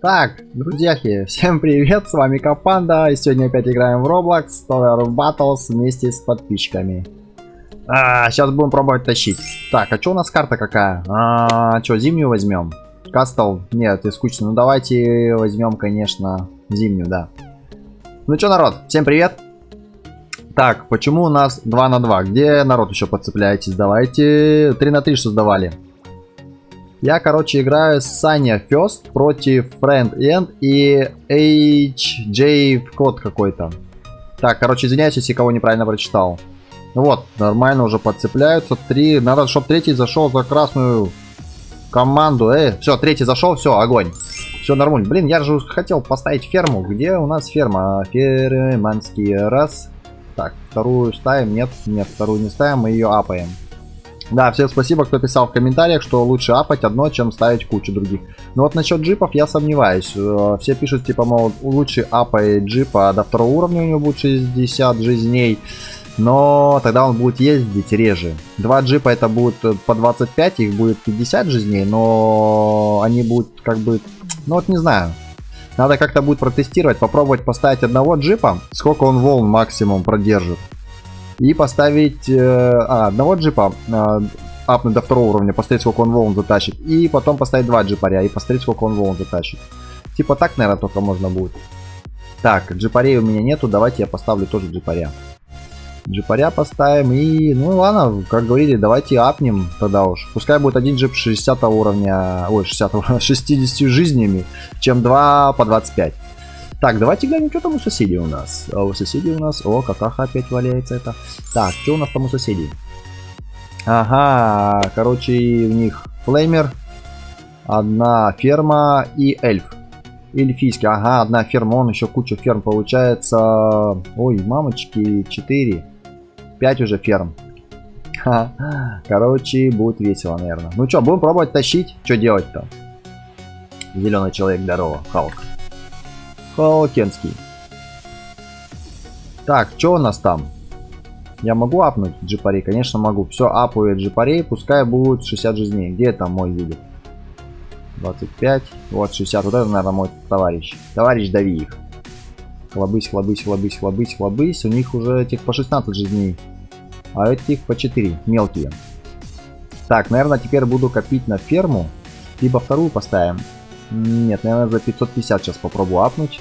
Так, друзьяхи, всем привет, с вами Капанда, и сегодня опять играем в Roblox Tower Battles вместе с подписчиками. А, сейчас будем пробовать тащить. Так, а что у нас карта какая? А, что, зимнюю возьмем? Кастл? Нет, это скучно. Ну давайте возьмем, конечно, зимнюю, да. Ну что, народ, всем привет. Так, почему у нас 2 на 2? Где народ еще подцепляетесь? Давайте 3 на 3 что сдавали. Я, короче, играю с Саня First против Friend End и HJ код какой-то. Так, короче, извиняюсь, если кого неправильно прочитал. Вот, нормально уже подцепляются. Три. Надо, чтобы третий зашел за красную команду. Э, все, третий зашел, все, огонь. Все нормально. Блин, я же хотел поставить ферму. Где у нас ферма? Ферманский раз. Так, вторую ставим. Нет, нет, вторую не ставим, мы ее апаем. Да, всем спасибо, кто писал в комментариях, что лучше апать одно, чем ставить кучу других. Но вот насчет джипов я сомневаюсь. Э, все пишут, типа, мол, лучше апай джипа до второго уровня, у него будет 60 жизней. Но тогда он будет ездить реже. Два джипа это будет по 25, их будет 50 жизней, но они будут как бы... Ну вот не знаю. Надо как-то будет протестировать, попробовать поставить одного джипа, сколько он волн максимум продержит и поставить э, а, одного джипа, э, апнуть до второго уровня, посмотреть, сколько он волн затащит, и потом поставить два джипаря и посмотреть, сколько он волн затащит. Типа так, наверное, только можно будет. Так, джипарей у меня нету, давайте я поставлю тоже джипаря. Джипаря поставим и, ну ладно, как говорили, давайте апнем тогда уж. Пускай будет один джип 60 уровня, ой, 60 уровня, 60 жизнями, чем два по 25. Так, давайте глянем, что там у соседей у нас. А у соседей у нас... О, какаха опять валяется это. Так, что у нас там у соседей? Ага, короче, у них флеймер, одна ферма и эльф. Эльфийский, ага, одна ферма, он еще куча ферм получается. Ой, мамочки, 4. 5 уже ферм. Короче, будет весело, наверное. Ну что, будем пробовать тащить? Что делать-то? Зеленый человек, здорово, Халк. Халкенский. Так, что у нас там? Я могу апнуть джипарей? Конечно могу. Все, апаю джипарей, пускай будут 60 жизней. Где там мой видит? 25, вот 60. Вот это, наверное, мой товарищ. Товарищ, дави их. Хлобысь, хлобысь, хлобысь, хлобысь, хлобысь. У них уже этих по 16 жизней. А этих по 4, мелкие. Так, наверное, теперь буду копить на ферму. Либо вторую поставим. Нет, наверное, за 550 сейчас попробую апнуть.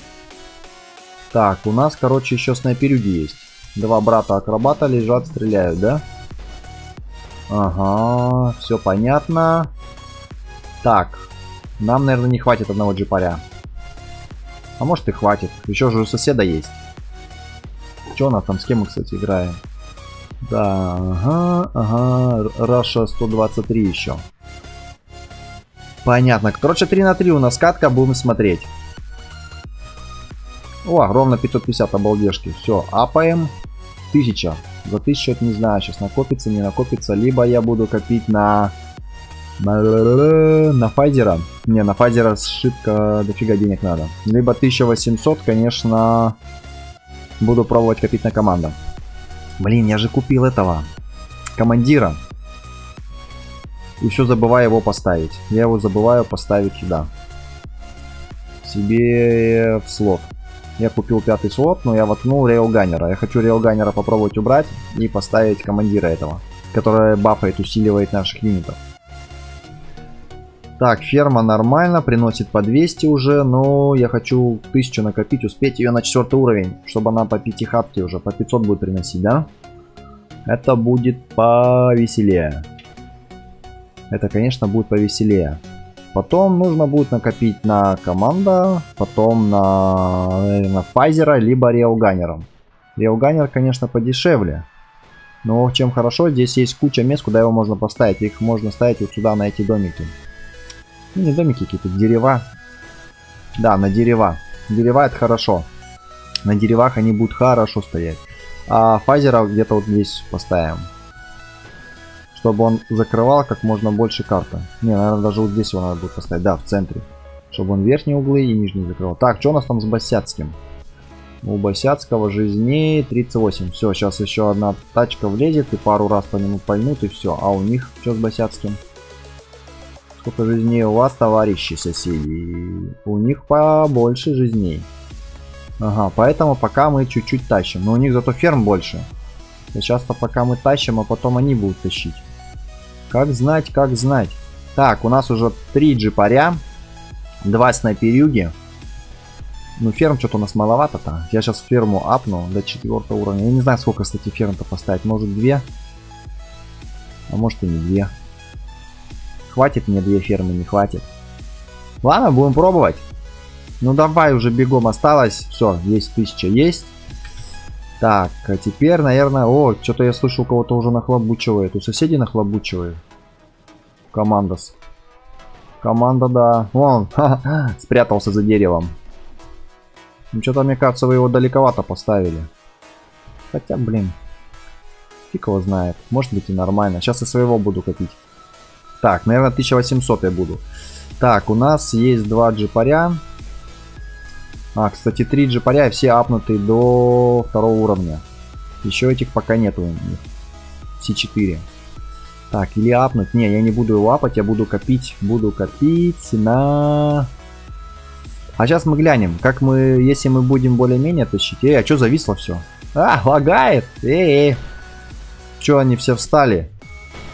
Так, у нас, короче, еще снайперюги есть. Два брата-акробата лежат, стреляют, да? Ага, все понятно. Так, нам, наверное, не хватит одного джипаря. А может и хватит. Еще же у соседа есть. Че у нас там, с кем мы, кстати, играем? Да, ага, ага, Раша 123 еще. Понятно. Короче, 3 на 3 у нас катка, будем смотреть. О, ровно 550 обалдежки. Все, апаем. 1000. За 1000 не знаю, сейчас накопится, не накопится. Либо я буду копить на... На, на Файзера. Не, на Файзера шибко дофига денег надо. Либо 1800, конечно, буду пробовать копить на команду. Блин, я же купил этого. Командира. И все забываю его поставить. Я его забываю поставить сюда. Себе в слот. Я купил пятый слот, но я воткнул рейлганнера. Я хочу рейлганнера попробовать убрать и поставить командира этого. Который бафает, усиливает наших юнитов. Так, ферма нормально, приносит по 200 уже, но я хочу 1000 накопить, успеть ее на 4 уровень, чтобы она по 5 хапке уже, по 500 будет приносить, да? Это будет повеселее это, конечно, будет повеселее. Потом нужно будет накопить на команда, потом на, наверное, Файзера, либо Реоганером. Реоганер, конечно, подешевле. Но чем хорошо, здесь есть куча мест, куда его можно поставить. Их можно ставить вот сюда, на эти домики. Ну, не домики какие-то, дерева. Да, на дерева. Дерева это хорошо. На деревах они будут хорошо стоять. А Файзера где-то вот здесь поставим чтобы он закрывал как можно больше карты. Не, наверное, даже вот здесь его надо будет поставить. Да, в центре. Чтобы он верхние углы и нижние закрывал. Так, что у нас там с Босяцким? У Босяцкого жизней 38. Все, сейчас еще одна тачка влезет и пару раз по нему пальнут и все. А у них что с Босяцким? Сколько жизней у вас, товарищи соседи? у них побольше жизней. Ага, поэтому пока мы чуть-чуть тащим. Но у них зато ферм больше. Сейчас-то пока мы тащим, а потом они будут тащить. Как знать, как знать. Так, у нас уже три джипаря. Два снайперюги. Ну, ферм что-то у нас маловато-то. Я сейчас ферму апну до четвертого уровня. Я не знаю, сколько, кстати, ферм-то поставить. Может, две? А может и не две. Хватит мне две фермы, не хватит. Ладно, будем пробовать. Ну давай уже бегом осталось. Все, есть тысяча, есть. Так, а теперь, наверное... О, что-то я слышу, у кого-то уже нахлобучивает. У соседей нахлобучивает. Командос. Команда, да. Вон, спрятался за деревом. Ну, что-то, мне кажется, вы его далековато поставили. Хотя, блин. Фиг его знает. Может быть и нормально. Сейчас и своего буду копить. Так, наверное, 1800 я буду. Так, у нас есть два джипаря. А, кстати, три джипаря, все апнуты до второго уровня. Еще этих пока нету у них. Все четыре. Так, или апнуть. Не, я не буду его апать, я буду копить. Буду копить на... А сейчас мы глянем, как мы, если мы будем более-менее тащить. Эй, а что зависло все? А, лагает. Эй, эй. Че они все встали?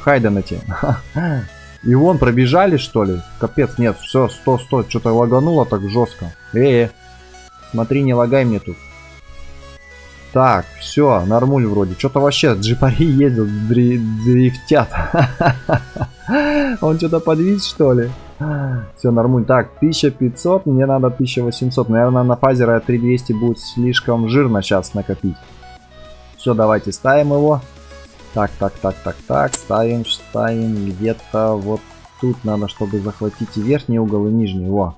Хайден эти. И вон пробежали что ли? Капец, нет, все, 100, 100, что-то лагануло так жестко. Эй, смотри, не лагай мне тут. Так, все, нормуль вроде. Что-то вообще джипари ездят, дри дрифтят. Он что-то подвис, что ли? Все, нормуль. Так, 1500, мне надо 1800. Наверное, на фазера 3200 будет слишком жирно сейчас накопить. Все, давайте ставим его. Так, так, так, так, так. Ставим, ставим где-то вот тут. Надо, чтобы захватить и верхний угол, и нижний. Во.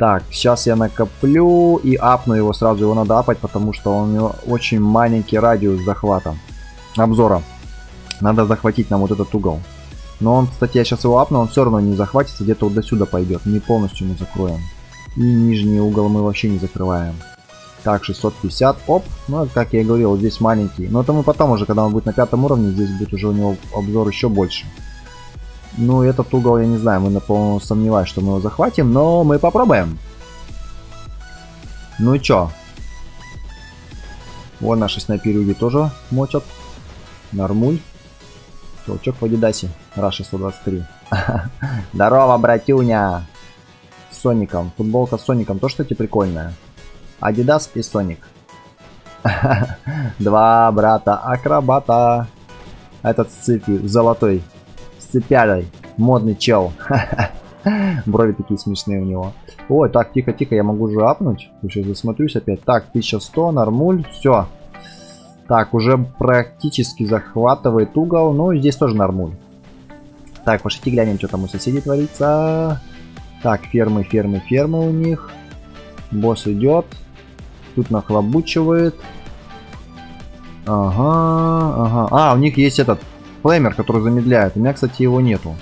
Так, сейчас я накоплю и апну его сразу. Его надо апать, потому что у него очень маленький радиус захвата. Обзора. Надо захватить нам вот этот угол. Но он, кстати, я сейчас его апну, он все равно не захватится. Где-то вот до сюда пойдет. Не полностью мы закроем. И нижний угол мы вообще не закрываем. Так, 650. Оп. Ну, как я и говорил, здесь маленький. Но это мы потом уже, когда он будет на пятом уровне, здесь будет уже у него обзор еще больше. Ну, этот угол, я не знаю, мы, по сомневаюсь, что мы его захватим, но мы попробуем. Ну и чё? Вон наши снайперюги тоже мочат. Нормуль. Толчок по Дидасе. Раша 123. Здорово, братюня! С Соником. Футболка с Соником тоже, кстати, прикольная. Адидас и Соник. Два брата акробата. Этот с цепи, золотой. С цепялей. Модный чел. Брови такие смешные у него. Ой, так, тихо-тихо, я могу же апнуть. Сейчас засмотрюсь опять. Так, 1100, нормуль, все. Так, уже практически захватывает угол. Ну, здесь тоже нормуль. Так, пошлите глянем, что там у соседей творится. Так, фермы, фермы, фермы у них. Босс идет. Тут нахлобучивает. Ага, ага. А, у них есть этот флеймер, который замедляет. У меня, кстати, его нету.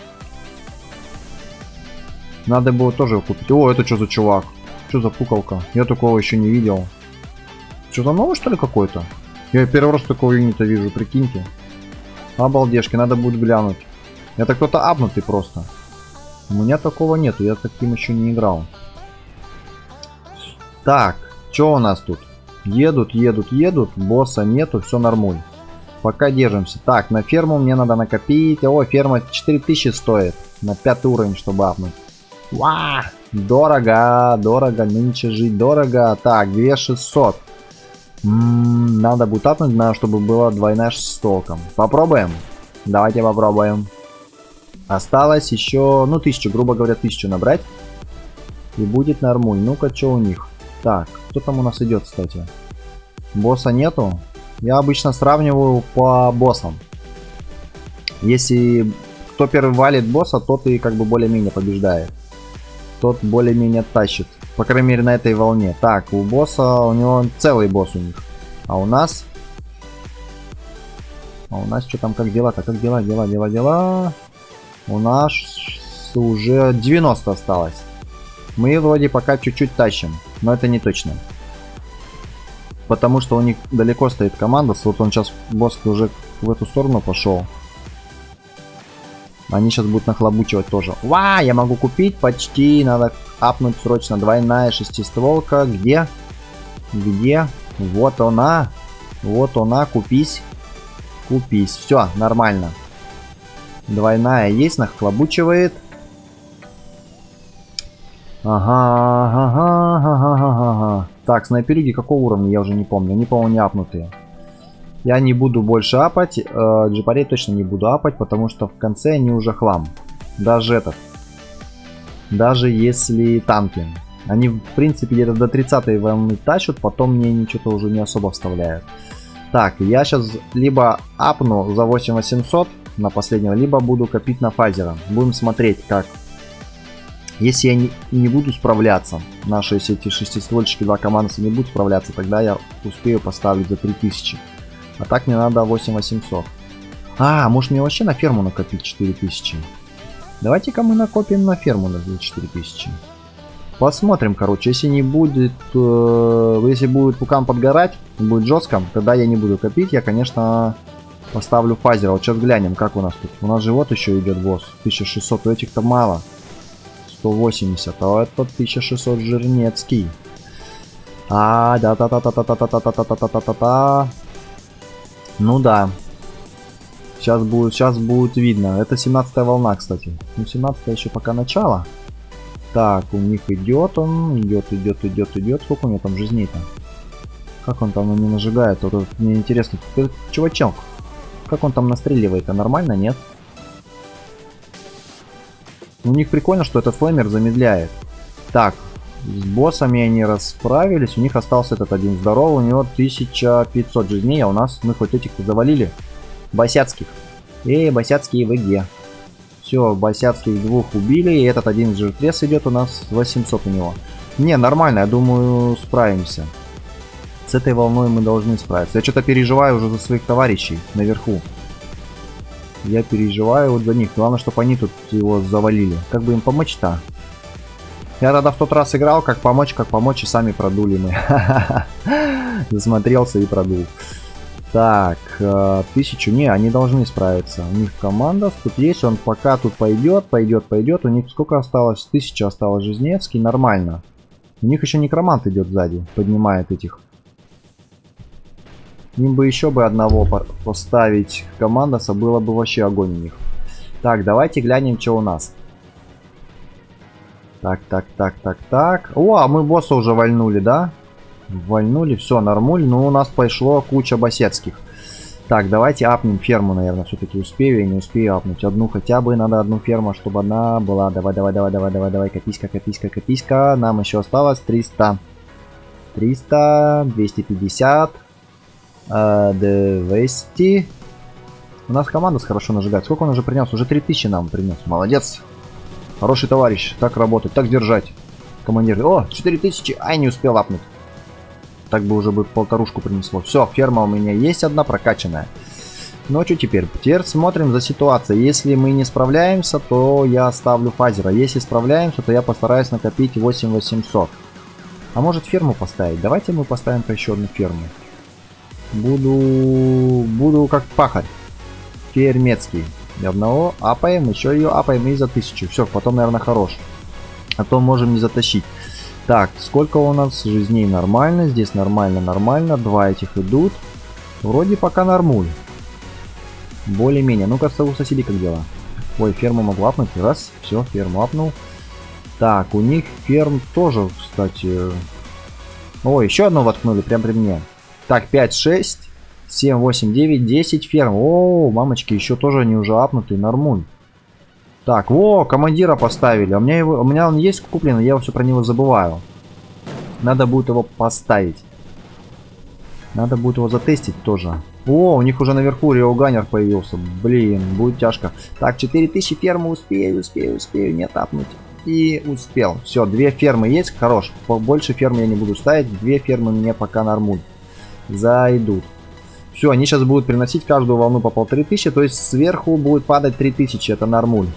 Надо было тоже купить. О, это что за чувак? Что за пукалка? Я такого еще не видел. Что-то новое, что ли, какой-то? Я первый раз такого юнита вижу, прикиньте. Обалдешки, надо будет глянуть. Это кто-то апнутый просто. У меня такого нету, я таким еще не играл. Так, что у нас тут? Едут, едут, едут. Босса нету, все нормуль. Пока держимся. Так, на ферму мне надо накопить. О, ферма 4000 стоит. На пятый уровень, чтобы апнуть. Ва! Дорого, дорого, нынче жить дорого. Так, 2600. М -м, надо будет апнуть, надо, чтобы была двойная с толком. Попробуем? Давайте попробуем. Осталось еще, ну, тысячу, грубо говоря, тысячу набрать. И будет нормуль. Ну-ка, что у них? Так, кто там у нас идет, кстати? Босса нету. Я обычно сравниваю по боссам. Если кто первый валит босса, тот и как бы более-менее побеждает. Тот более-менее тащит. По крайней мере на этой волне. Так, у босса, у него целый босс у них. А у нас... А у нас что там, как дела-то? Как дела, дела, дела, дела? У нас уже 90 осталось. Мы вроде пока чуть-чуть тащим, но это не точно. Потому что у них далеко стоит команда, вот он сейчас босс уже в эту сторону пошел. Они сейчас будут нахлобучивать тоже. Ва, я могу купить почти, надо апнуть срочно. Двойная шестистволка. Где? Где? Вот она. Вот она. Купись. Купись. Все, нормально. Двойная есть, нахлобучивает. Ага, ага, ага, ага, ага. Так, снайпериги какого уровня, я уже не помню. Они, по-моему, не апнутые. Я не буду больше апать. Э, джипарей точно не буду апать, потому что в конце они уже хлам. Даже этот. Даже если танки. Они, в принципе, где-то до 30 волны тащат, потом мне ничего уже не особо вставляют. Так, я сейчас либо апну за 8800 на последнего, либо буду копить на фазера. Будем смотреть, как. Если я не, не буду справляться, наши если эти шестиствольчики, два команды не будут справляться, тогда я успею поставить за 3000. А так мне надо 8800. А, может мне вообще на ферму накопить 4000? Давайте-ка мы накопим на ферму на 4000. Посмотрим, короче, если не будет, э, если будет пукан подгорать, будет жестко, тогда я не буду копить, я, конечно, поставлю фазера. Вот сейчас глянем, как у нас тут. У нас же вот еще идет босс, 1600, у этих-то мало. 180, а это 1600 жирнецкий. А, да да да да да да да да да да да да да Ну да. Сейчас будет, сейчас будет видно. Это 17 волна, кстати. Ну, 17 еще пока начало. Так, у них идет он, идет, идет, идет, идет. Сколько у него там жизней-то? Как он там не нажигает? Вот, вот мне интересно. Ты, чувачок, как он там настреливает? А нормально, нет? У них прикольно, что этот флеймер замедляет. Так, с боссами они расправились. У них остался этот один здоровый. У него 1500 жизней, а у нас мы хоть этих завалили. Босяцких. Эй, босяцкие ВГ. Все, босяцких двух убили, и этот один жиртрес идет у нас 800 у него. Не, нормально, я думаю, справимся. С этой волной мы должны справиться. Я что-то переживаю уже за своих товарищей наверху. Я переживаю вот за них. Главное, чтобы они тут его завалили. Как бы им помочь-то? Я тогда в тот раз играл, как помочь, как помочь, и сами продули мы. Засмотрелся и продул. Так, э, тысячу, не, они должны справиться. У них команда тут есть, он пока тут пойдет, пойдет, пойдет. У них сколько осталось? Тысяча осталось Жизневский, нормально. У них еще некромант идет сзади, поднимает этих. Им бы еще бы одного поставить командоса, было бы вообще огонь у них. Так, давайте глянем, что у нас. Так, так, так, так, так. О, а мы босса уже вальнули, да? Вальнули, все, нормуль. Ну, у нас пошло куча басетских. Так, давайте апнем ферму, наверное, все-таки успею. Я не успею апнуть одну хотя бы. Надо одну ферму, чтобы одна была. Давай, давай, давай, давай, давай, давай. Кописька, кописька, кописька. Нам еще осталось 300. 300, 250, 200. У нас команда хорошо нажигает. Сколько он уже принес? Уже 3000 нам принес. Молодец. Хороший товарищ. Так работать, так держать. Командир. О, 4000. Ай, не успел апнуть. Так бы уже бы полторушку принесло. Все, ферма у меня есть одна прокачанная. Ну, а что теперь? Теперь смотрим за ситуацией. Если мы не справляемся, то я ставлю фазера. Если справляемся, то я постараюсь накопить 8800. А может ферму поставить? Давайте мы поставим еще одну ферму. Буду... Буду как пахарь. Фермецкий. И одного апаем, еще ее апаем и за тысячу. Все, потом, наверное, хорош. А то можем не затащить. Так, сколько у нас жизней нормально? Здесь нормально, нормально. Два этих идут. Вроде пока нормуль. Более-менее. Ну-ка, у соседей как дела? Ой, ферму могу апнуть. Раз, все, ферму апнул. Так, у них ферм тоже, кстати... Ой, еще одно воткнули, прям при мне. Так, 5, 6, 7, 8, 9, 10 ферм. О, мамочки, еще тоже они уже апнуты, нормуль. Так, во, командира поставили. У меня, его, у меня он есть куплен, я все про него забываю. Надо будет его поставить. Надо будет его затестить тоже. О, у них уже наверху Риоганер появился. Блин, будет тяжко. Так, 4000 фермы успею, успею, успею. Не тапнуть. И успел. Все, две фермы есть, хорош. Больше фермы я не буду ставить. Две фермы мне пока нормуль. Зайдут. Все, они сейчас будут приносить каждую волну по полторы тысячи. То есть сверху будет падать 3000. Это нормуль.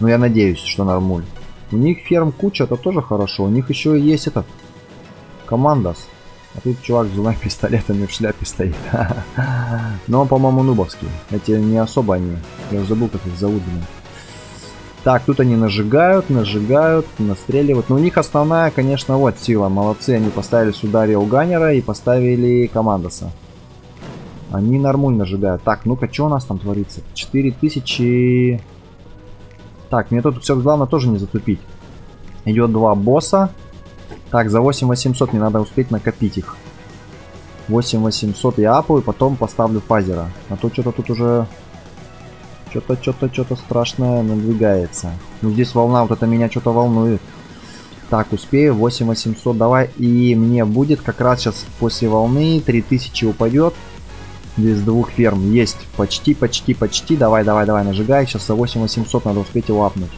Ну, я надеюсь, что нормуль. У них ферм куча, это тоже хорошо. У них еще есть этот... Командос. А тут чувак с двумя пистолетами в шляпе стоит. Но по-моему, нубовский. Эти не особо они. Я забыл, как их зовут, блин. Так, тут они нажигают, нажигают, настреливают. Но у них основная, конечно, вот сила. Молодцы, они поставили сюда Риоганера и поставили Командоса. Они нормально нажигают. Так, ну-ка, что у нас там творится? 4000... Так, мне тут все главное тоже не затупить. Идет два босса. Так, за 8800 мне надо успеть накопить их. 8800 я апаю, потом поставлю фазера. А то что-то тут уже... Что-то, что-то, что-то страшное надвигается. Ну, здесь волна, вот это меня что-то волнует. Так, успею. 8800 давай. И мне будет как раз сейчас после волны 3000 упадет. Без двух ферм. Есть. Почти, почти, почти. Давай, давай, давай, нажигай. Сейчас за 8800 надо успеть его апнуть.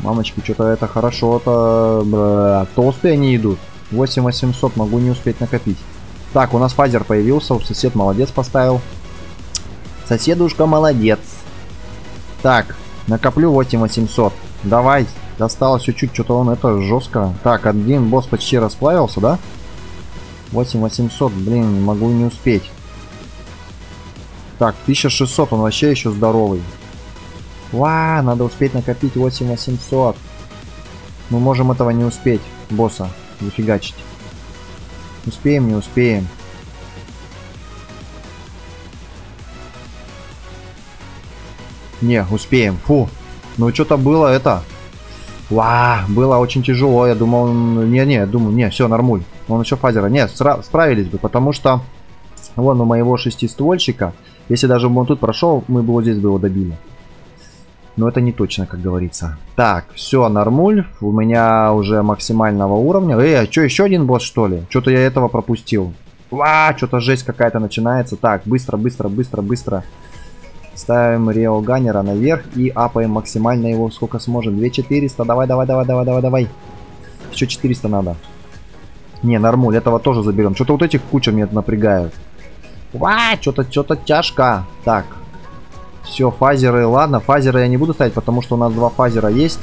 Мамочки, что-то это хорошо-то... Толстые они идут. 8800 могу не успеть накопить. Так, у нас фазер появился. Сосед молодец поставил. Соседушка молодец. Так, накоплю 8800. Давай, досталось чуть-чуть, что-то он это жестко. Так, один босс почти расплавился, да? 8800, блин, могу не успеть. Так, 1600, он вообще еще здоровый. Ва, надо успеть накопить 8800. Мы можем этого не успеть, босса, зафигачить. Успеем, не успеем. Не, успеем. Фу. Ну, что-то было это. Ва, было очень тяжело. Я думал, не-не, думаю, не, все, нормуль. Он еще фазера. Нет, справились бы, потому что вон у моего шестиствольщика, если даже бы он тут прошел, мы бы вот здесь бы его добили. Но это не точно, как говорится. Так, все, нормуль. У меня уже максимального уровня. Эй, а что, еще один босс, что ли? Что-то я этого пропустил. Ва, что-то жесть какая-то начинается. Так, быстро, быстро, быстро, быстро. Ставим Рио Ганнера наверх и апаем максимально его сколько сможем. 2400, давай, давай, давай, давай, давай, давай. Еще 400 надо. Не, нормуль, этого тоже заберем. Что-то вот этих куча меня напрягают. Ва, что-то, что-то тяжко. Так. Все, фазеры, ладно, фазеры я не буду ставить, потому что у нас два фазера есть.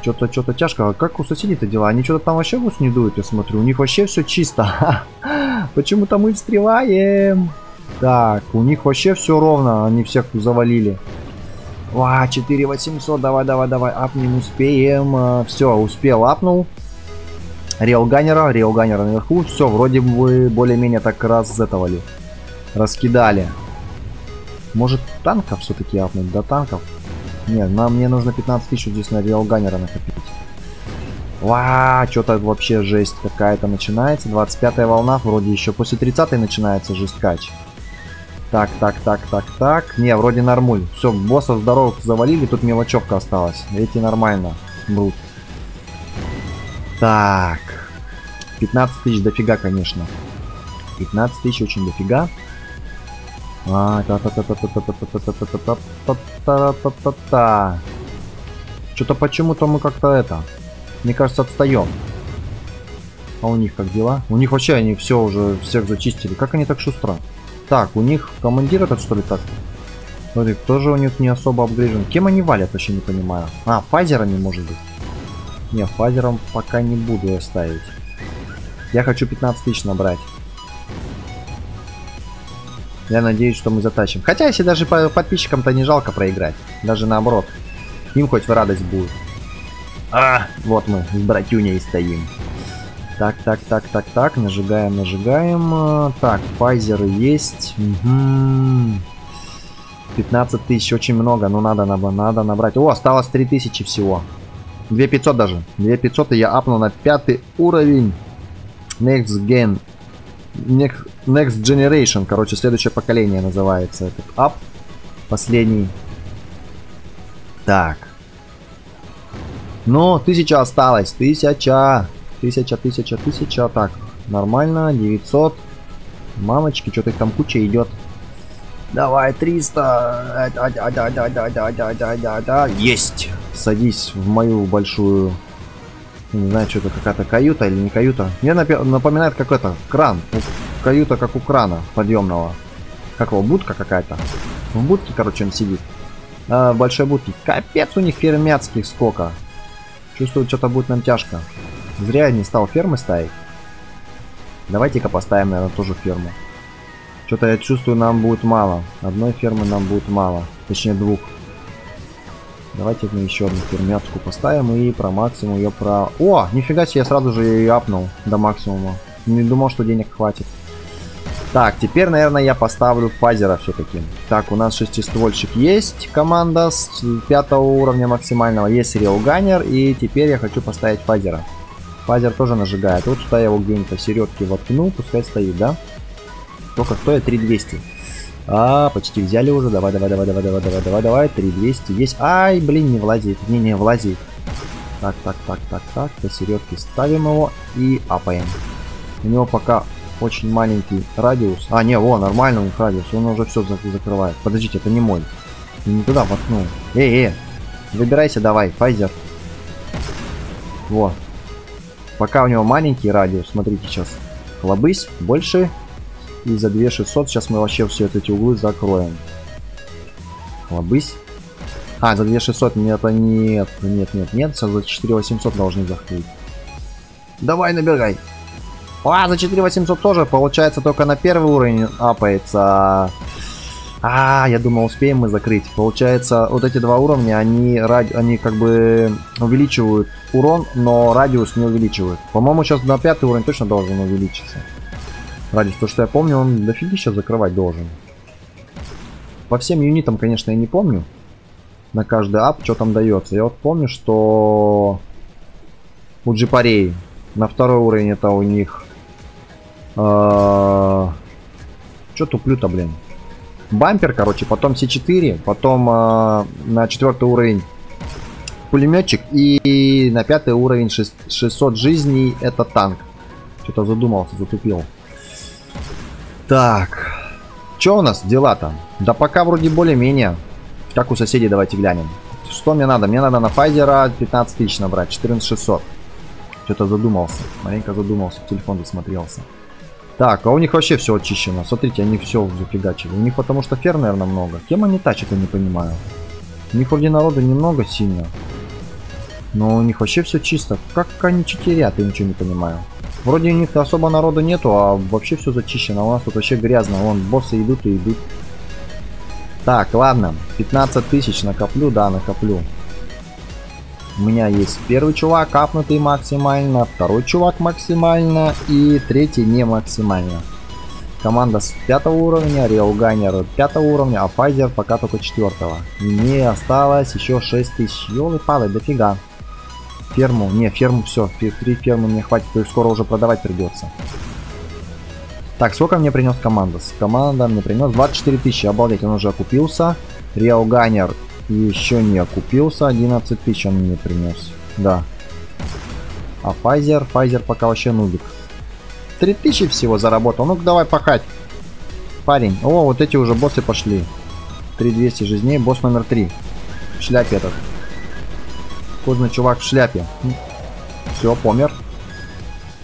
Что-то, что-то тяжко. А как у соседей-то дела? Они что-то там вообще гус не дуют, я смотрю. У них вообще все чисто. Почему-то мы встреваем. Так, у них вообще все ровно, они всех завалили. Ва, 4800, давай, давай, давай, апнем, успеем. А, все, успел, апнул. Риэлганера, Риэлганера наверху. Все, вроде бы более-менее так раз этого ли. Раскидали. Может танков все-таки апнуть? До танков? Нет, нам мне нужно 15 тысяч здесь на Риэлганера накопить. Ва, что-то вообще жесть какая-то начинается. 25 волна, вроде еще после 30 начинается жесткач. Так, так, так, так, так. Не, вроде нормуль. Все, босса здоровых завалили, тут мелочевка осталась. Эти нормально. Брут. Так. 15 тысяч дофига, конечно. 15 тысяч очень дофига. А, та-та-та-та-та-та-та-та-та-та-та-та-та-та-та-та. Что-то почему-то мы как-то это... Мне кажется, отстаем. А у них как дела? У них вообще они все уже, всех зачистили. Как они так шустро? Так, у них командир этот что ли так? Смотри, тоже у них не особо апгрейжен. Кем они валят, вообще не понимаю. А, фазерами может быть. Не, фазером пока не буду я ставить. Я хочу 15 тысяч набрать. Я надеюсь, что мы затащим. Хотя, если даже по подписчикам-то не жалко проиграть. Даже наоборот. Им хоть в радость будет. А, вот мы с братюней стоим. Так, так, так, так, так. Нажигаем, нажигаем. Так, файзеры есть. Угу. 15 тысяч, очень много, но надо, надо, надо набрать. О, осталось 3000 всего. 2500 даже. 2500 и я апну на пятый уровень. Next Gen. Next, next Generation, короче, следующее поколение называется этот ап. Последний. Так. Ну, тысяча осталось. Тысяча. Тысяча, тысяча, тысяча. Так, нормально. 900. Мамочки, что-то их там куча идет. Давай, 300. Есть. Садись в мою большую... Не знаю, что это какая-то каюта или не каюта. Мне напоминает как это, кран. Каюта как у крана подъемного. Как его, будка какая-то. В будке, короче, он сидит. А, большой будки. Капец у них фермяцких сколько. Чувствую, что-то будет нам тяжко. Зря я не стал фермы ставить. Давайте-ка поставим, наверное, тоже ферму. Что-то я чувствую, нам будет мало. Одной фермы нам будет мало. Точнее, двух. Давайте мы еще одну фермятку поставим и про максимум ее про... О, нифига себе, я сразу же ее апнул до максимума. Не думал, что денег хватит. Так, теперь, наверное, я поставлю фазера все-таки. Так, у нас шестиствольщик есть, команда с пятого уровня максимального. Есть railgunner, и теперь я хочу поставить фазера. Фазер тоже нажигает. Вот сюда я его где-нибудь посередке воткну, пускай стоит, да? Сколько стоит? 3200. А, почти взяли уже. Давай, давай, давай, давай, давай, давай, давай, давай. 3200 есть. Ай, блин, не влазит. Не, не, влазит. Так, так, так, так, так. Посередке ставим его и апаем. У него пока очень маленький радиус. А, не, о, нормально у них радиус. Он уже все закрывает. Подождите, это не мой. Я не туда воткнул. Эй, эй. Выбирайся давай, Файзер. Во. Пока у него маленький радиус, смотрите сейчас. Хлобысь, больше. И за 2600 сейчас мы вообще все эти углы закроем. Хлобысь. А, за 2600 нет, нет, нет, нет, нет. Сейчас за 4800 должны закрыть. Давай, набирай. А, за 4800 тоже, получается, только на первый уровень апается. А, я думал, успеем мы закрыть. Получается, вот эти два уровня, они, ради... они как бы увеличивают урон, но радиус не увеличивают. По-моему, сейчас на пятый уровень точно должен увеличиться. Радиус, то, что я помню, он дофиги сейчас закрывать должен. По всем юнитам, конечно, я не помню. На каждый ап, что там дается. Я вот помню, что у джипарей на второй уровень это у них а, Че туплю-то, блин? Бампер, короче, потом С4, потом э, на четвертый уровень пулеметчик и на пятый уровень 6, 600 жизней это танк. Что-то задумался, затупил. Так, что у нас дела там? Да пока вроде более-менее. Как у соседей, давайте глянем. Что мне надо? Мне надо на Файзера 15 тысяч набрать, 14600. Что-то задумался, маленько задумался, телефон досмотрелся. Так, а у них вообще все очищено. Смотрите, они все зафигачили. У них потому что фер, наверное, много. Кем они тачат, я не понимаю. У них вроде народа немного сильно. Но у них вообще все чисто. Как они читерят, я ничего не понимаю. Вроде у них особо народа нету, а вообще все зачищено. У нас тут вообще грязно. Вон, боссы идут и идут. Так, ладно. 15 тысяч накоплю, да, накоплю. У меня есть первый чувак апнутый максимально, второй чувак максимально и третий не максимально. Команда с пятого уровня, Реалганер пятого уровня, а Файзер пока только четвертого. Мне осталось еще 6 тысяч. Ёлы палы, дофига. Ферму, не, ферму все, три фермы мне хватит, то скоро уже продавать придется. Так, сколько мне принес команда? Команда мне принес 24 тысячи, обалдеть, он уже окупился. Еще не окупился. 11 тысяч он мне принес. Да. А Pfizer? Pfizer пока вообще нубик. 3000 всего заработал. Ну-ка давай пахать. Парень. О, вот эти уже боссы пошли. 3200 жизней. Босс номер 3. В шляпе этот. Поздно чувак в шляпе. Все, помер.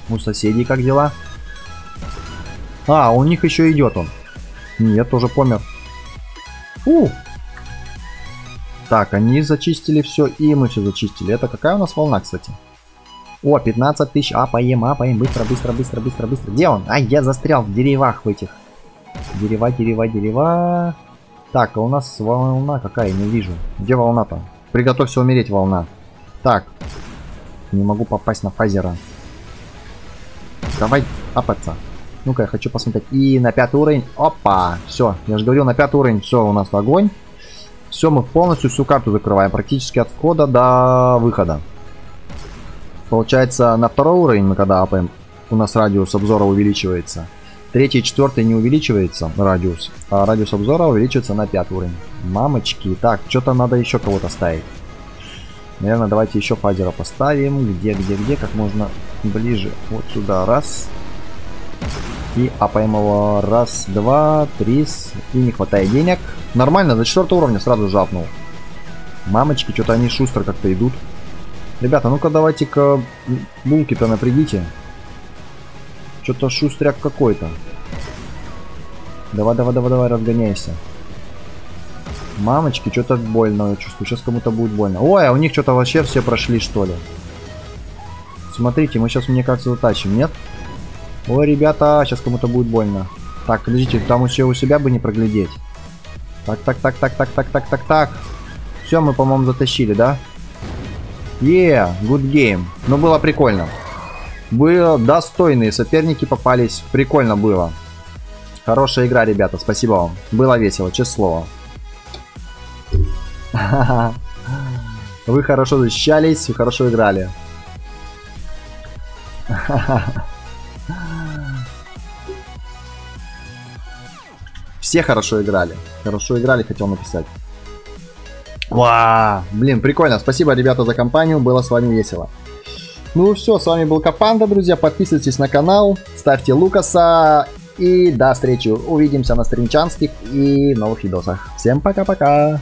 У соседей как дела? А, у них еще идет он. Нет, тоже помер. Фу, так, они зачистили все, и мы все зачистили. Это какая у нас волна, кстати? О, 15 тысяч. Апаем, апаем. Быстро, быстро, быстро, быстро, быстро. Где он? Ай, я застрял в деревах в этих. Дерева, дерева, дерева. Так, а у нас волна какая? Не вижу. Где волна-то? Приготовься умереть, волна. Так. Не могу попасть на фазера. Давай апаться. Ну-ка, я хочу посмотреть. И на пятый уровень. Опа! Все, я же говорил, на пятый уровень. Все, у нас огонь. Все, мы полностью всю карту закрываем, практически от входа до выхода. Получается, на второй уровень мы когда апаем, у нас радиус обзора увеличивается. Третий, четвертый не увеличивается радиус, а радиус обзора увеличивается на пятый уровень. Мамочки, так, что-то надо еще кого-то ставить. Наверное, давайте еще фазера поставим. Где, где, где, как можно ближе. Вот сюда, раз. И апаем его раз, два, три. И не хватает денег. Нормально, до четвертого уровня сразу жапнул. Мамочки, что-то они шустро как-то идут. Ребята, ну-ка давайте-ка булки-то напрягите. Что-то шустряк какой-то. Давай, давай, давай, давай, разгоняйся. Мамочки, что-то больно, я чувствую. Сейчас кому-то будет больно. Ой, а у них что-то вообще все прошли, что ли? Смотрите, мы сейчас, мне кажется, затащим, нет? Ой, ребята, сейчас кому-то будет больно. Так, подождите, там еще у себя бы не проглядеть. Так, так, так, так, так, так, так, так, так. Все, мы, по-моему, затащили, да? Yeah, good game. Ну, было прикольно. Было достойные соперники попались. Прикольно было. Хорошая игра, ребята. Спасибо вам. Было весело, честное слово. Вы хорошо защищались, вы хорошо играли. Все хорошо играли. Хорошо играли, хотел написать. Ва, блин, прикольно. Спасибо, ребята, за компанию. Было с вами весело. Ну все, с вами был Капанда, друзья. Подписывайтесь на канал, ставьте Лукаса. И до встречи. Увидимся на стримчанских и новых видосах. Всем пока-пока.